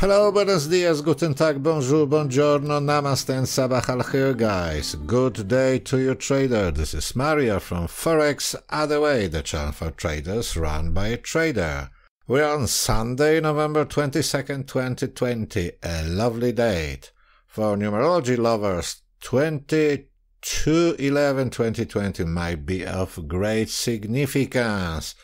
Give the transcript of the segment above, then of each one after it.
Hello, buenos dias, guten tag, bonjour, buongiorno, namaste, and sabah al khair, guys. Good day to you, trader. This is Mario from Forex Other Way, the channel for traders run by a trader. We're on Sunday, November 22nd, 2020, a lovely date. For numerology lovers, 22 11 2020 might be of great significance.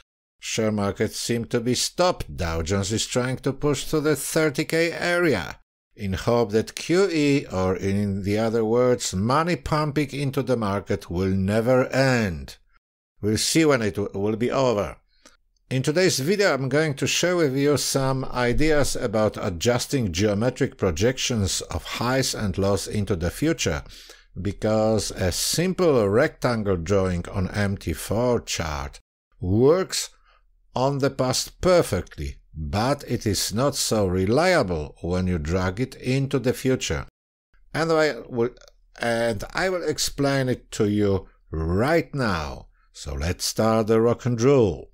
Share markets seem to be stopped. Dow Jones is trying to push to the 30k area in hope that QE, or in the other words, money pumping into the market, will never end. We'll see when it will be over. In today's video, I'm going to share with you some ideas about adjusting geometric projections of highs and lows into the future, because a simple rectangle drawing on MT4 chart works on the past perfectly, but it is not so reliable when you drag it into the future. And I will, and I will explain it to you right now. So let's start the rock and roll.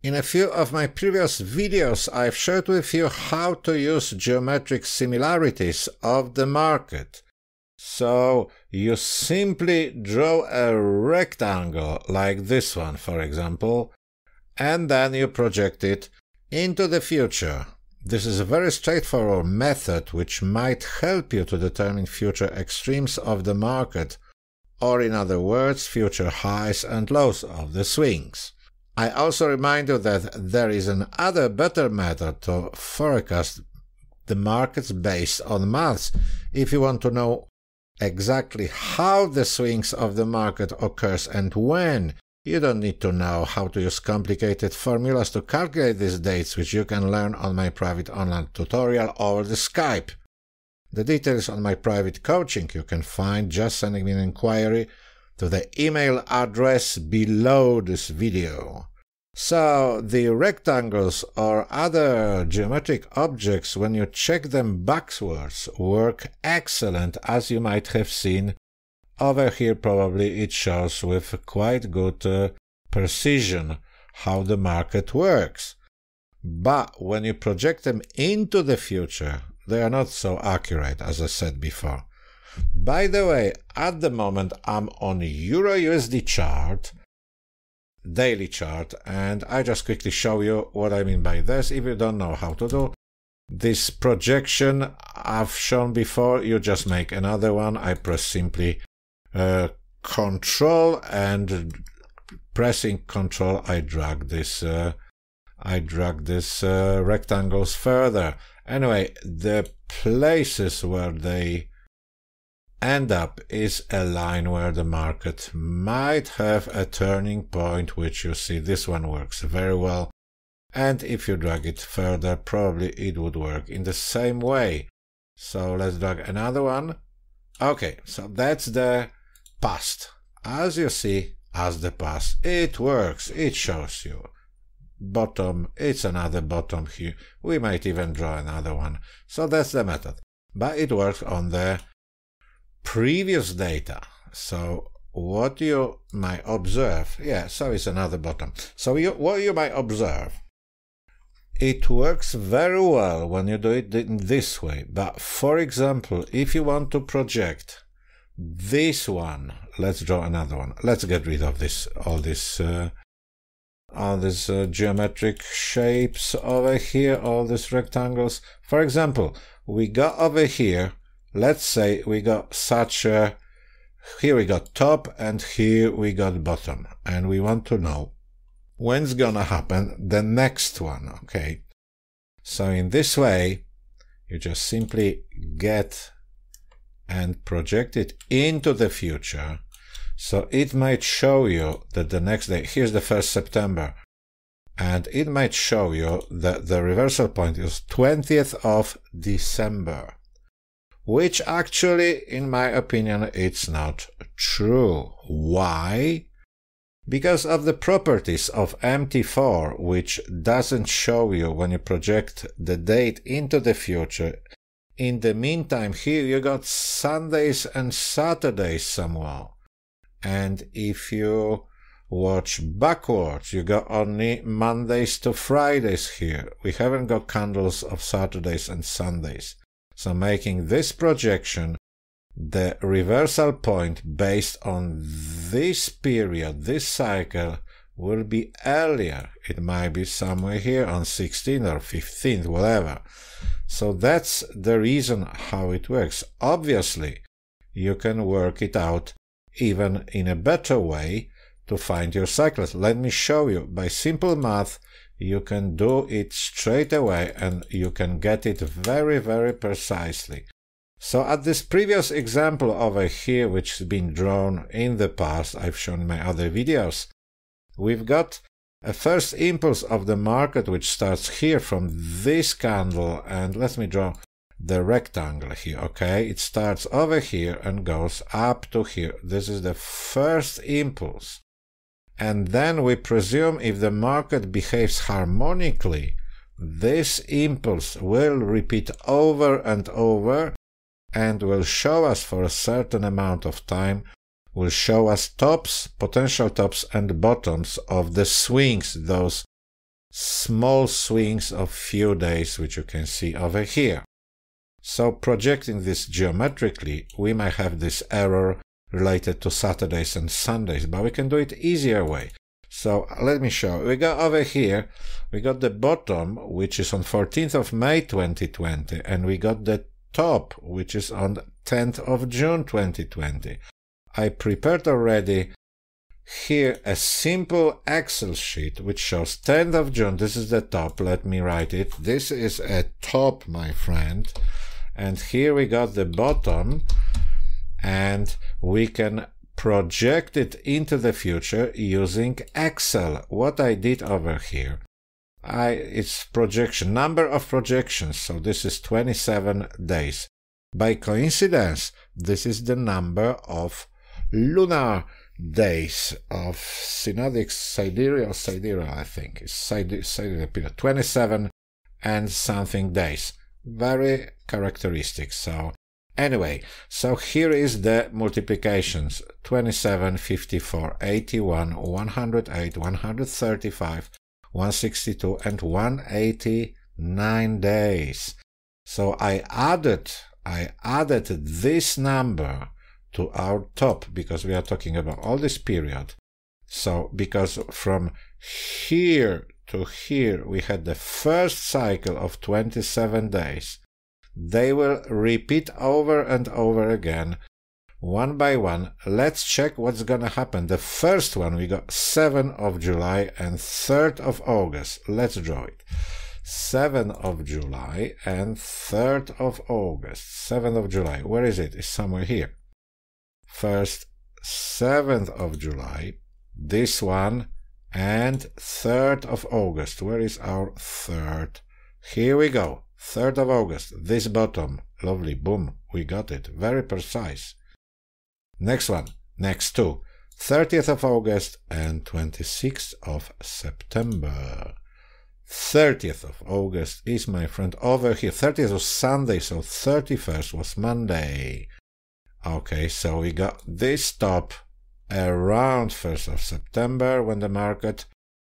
In a few of my previous videos, I've shared with you how to use geometric similarities of the market so you simply draw a rectangle like this one, for example, and then you project it into the future. This is a very straightforward method which might help you to determine future extremes of the market, or in other words, future highs and lows of the swings. I also remind you that there is another better method to forecast the markets based on months if you want to know exactly how the swings of the market occurs and when. You don't need to know how to use complicated formulas to calculate these dates, which you can learn on my private online tutorial over the Skype. The details on my private coaching you can find just sending me an inquiry to the email address below this video. So the rectangles or other geometric objects, when you check them backwards, work excellent as you might have seen. Over here probably it shows with quite good uh, precision how the market works. But when you project them into the future, they are not so accurate as I said before. By the way, at the moment I'm on Euro USD chart daily chart and I just quickly show you what I mean by this. If you don't know how to do this projection I've shown before you just make another one. I press simply uh, control and pressing control I drag this uh, I drag this uh, rectangles further. Anyway the places where they end up is a line where the market might have a turning point, which you see this one works very well. And if you drag it further, probably it would work in the same way. So let's drag another one. Okay, so that's the past. As you see, as the past, it works, it shows you. Bottom, it's another bottom here. We might even draw another one. So that's the method. But it works on the previous data. So what you might observe, yeah, so it's another bottom. So you, what you might observe, it works very well when you do it in this way. But for example, if you want to project this one, let's draw another one. Let's get rid of this, all this, uh, all these uh, geometric shapes over here, all these rectangles. For example, we got over here let's say we got such a here we got top and here we got bottom. And we want to know when's gonna happen the next one okay? So in this way you just simply get and project it into the future. So it might show you that the next day here's the first september. And it might show you that the reversal point is 20th of december which actually, in my opinion, it's not true. Why? Because of the properties of MT4, which doesn't show you when you project the date into the future. In the meantime, here you got Sundays and Saturdays somehow. And if you watch backwards. You got only Mondays to Fridays here. We haven't got candles of Saturdays and Sundays. So making this projection the reversal point based on this period, this cycle, will be earlier. It might be somewhere here on 16th or 15th, whatever. So that's the reason how it works. Obviously, you can work it out even in a better way to find your cycles. Let me show you. By simple math, you can do it straight away and you can get it very, very precisely. So at this previous example over here, which has been drawn in the past, I've shown my other videos, we've got a first impulse of the market which starts here from this candle and let me draw the rectangle here okay it starts over here and goes up to here this is the first impulse and then we presume if the market behaves harmonically this impulse will repeat over and over and will show us for a certain amount of time will show us tops, potential tops and bottoms of the swings, those small swings of few days, which you can see over here. So projecting this geometrically, we might have this error related to Saturdays and Sundays, but we can do it easier way. So let me show. We got over here, we got the bottom, which is on 14th of May 2020, and we got the top, which is on 10th of June 2020. I prepared already here a simple Excel sheet which shows 10th of June. This is the top. Let me write it. This is a top, my friend. And here we got the bottom and we can project it into the future using Excel. What I did over here. I, it's projection, number of projections. So this is 27 days. By coincidence, this is the number of lunar days of synodic sidereal sidereal I think is sidereal period 27 and something days very characteristic so anyway so here is the multiplications. 27 54 81 108 135 162 and 189 days. So I added I added this number to our top because we are talking about all this period. So, because from here to here we had the first cycle of 27 days, they will repeat over and over again, one by one. Let's check what's gonna happen. The first one we got 7 of July and 3rd of August. Let's draw it. 7th of July and 3rd of August. 7th of July. Where is it? It's somewhere here first 7th of July, this one, and 3rd of August. Where is our 3rd? Here we go. 3rd of August. This bottom. Lovely. Boom. We got it. Very precise. Next one. Next two. 30th of August and 26th of September. 30th of August is my friend over here. 30th was Sunday, so 31st was Monday. Okay, so we got this top around 1st of September when the market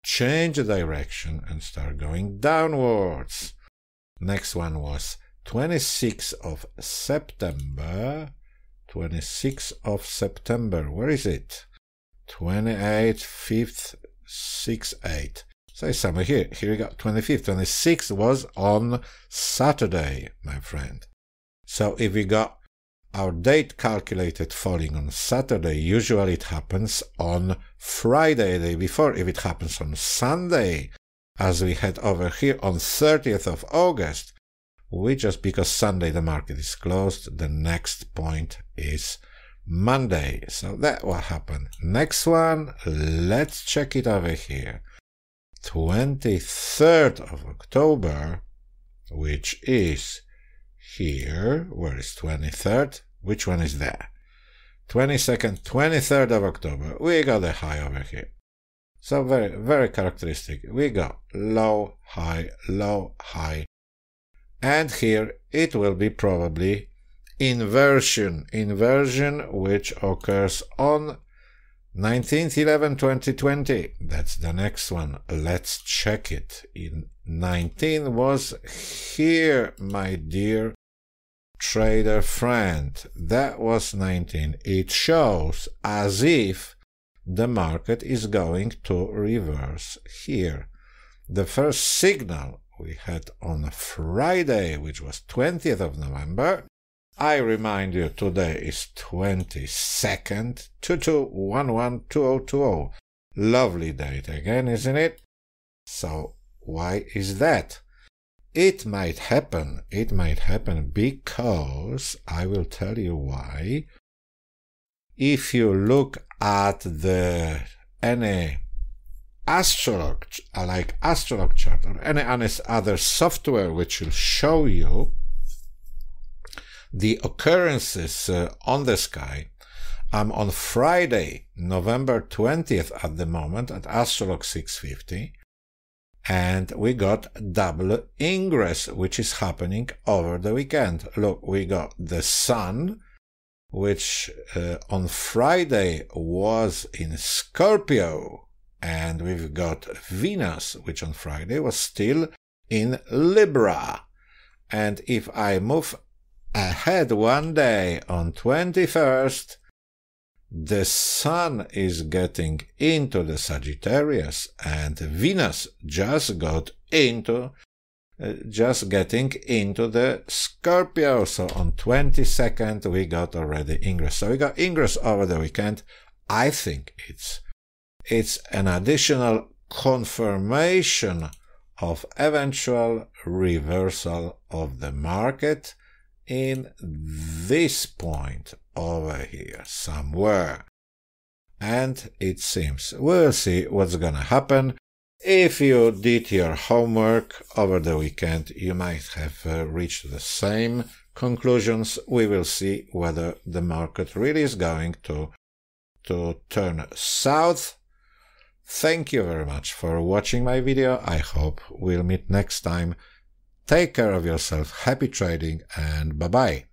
changed direction and start going downwards. Next one was 26th of September. 26th of September. Where is it? 28, 5th, 6, 8. So somewhere here. Here we got 25th. 26th was on Saturday, my friend. So if we got our date calculated falling on Saturday, usually it happens on Friday, the day before. If it happens on Sunday, as we had over here on 30th of August, we just because Sunday the market is closed, the next point is Monday. So that will happen. Next one, let's check it over here. 23rd of October, which is here. Where is 23rd? Which one is there? 22nd, 23rd of October. We got a high over here. So very, very characteristic. We go low, high, low, high. And here it will be probably inversion. Inversion which occurs on 19th 11 2020 that's the next one let's check it in 19 was here my dear trader friend that was 19 it shows as if the market is going to reverse here the first signal we had on Friday, which was 20th of November. I remind you, today is 22nd, 22112020. Lovely date again, isn't it? So, why is that? It might happen, it might happen because I will tell you why. If you look at the any Astrolog, like Astrolog chart or any other software which will show you the occurrences uh, on the sky. I'm on Friday, November 20th at the moment at Astrolog 650 and we got double ingress which is happening over the weekend. Look, we got the sun which uh, on Friday was in Scorpio and we've got Venus, which on Friday was still in Libra. And if I move ahead one day on 21st, the Sun is getting into the Sagittarius and Venus just got into uh, just getting into the Scorpio. So on 22nd, we got already Ingress. So we got Ingress over the weekend. I think it's it's an additional confirmation of eventual reversal of the market in this point over here somewhere. And it seems we'll see what's gonna happen. If you did your homework over the weekend, you might have uh, reached the same conclusions. We will see whether the market really is going to, to turn south Thank you very much for watching my video. I hope we'll meet next time. Take care of yourself, happy trading, and bye bye.